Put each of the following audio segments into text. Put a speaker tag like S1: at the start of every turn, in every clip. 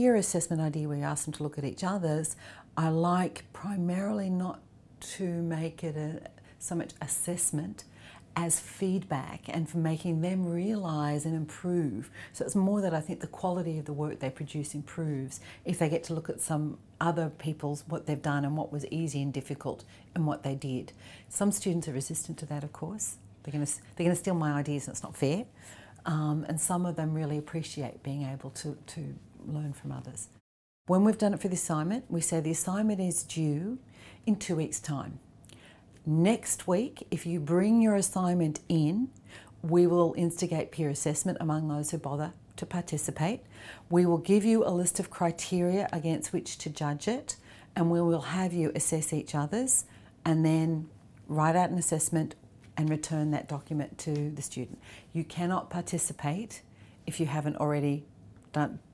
S1: peer assessment idea where you ask them to look at each other's, I like primarily not to make it a, so much assessment as feedback and for making them realize and improve. So it's more that I think the quality of the work they produce improves if they get to look at some other people's what they've done and what was easy and difficult and what they did. Some students are resistant to that, of course. They're going to, they're going to steal my ideas and it's not fair. Um, and some of them really appreciate being able to, to learn from others. When we've done it for the assignment, we say the assignment is due in two weeks' time. Next week, if you bring your assignment in, we will instigate peer assessment among those who bother to participate. We will give you a list of criteria against which to judge it, and we will have you assess each other's and then write out an assessment and return that document to the student. You cannot participate if you haven't already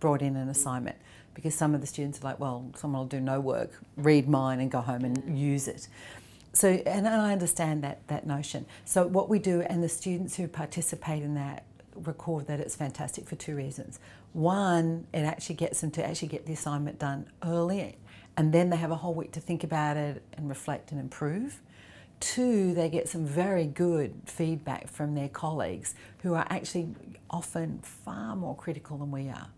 S1: brought in an assignment because some of the students are like, well, someone will do no work, read mine and go home and use it. So, and I understand that, that notion. So, what we do, and the students who participate in that record that it's fantastic for two reasons. One, it actually gets them to actually get the assignment done early, and then they have a whole week to think about it and reflect and improve. Two, they get some very good feedback from their colleagues who are actually often far more critical than we are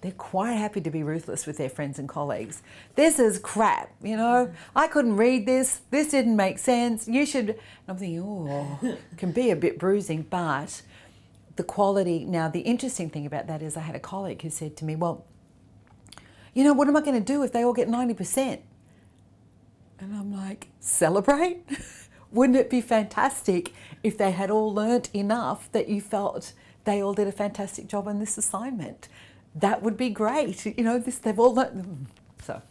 S1: they're quite happy to be ruthless with their friends and colleagues. This is crap, you know. I couldn't read this. This didn't make sense. You should. I'm thinking, oh, can be a bit bruising, but the quality. Now, the interesting thing about that is, I had a colleague who said to me, "Well, you know, what am I going to do if they all get 90%?" And I'm like, celebrate. Wouldn't it be fantastic if they had all learnt enough that you felt they all did a fantastic job on this assignment? that would be great. You know, this they've all learnt. Mm, so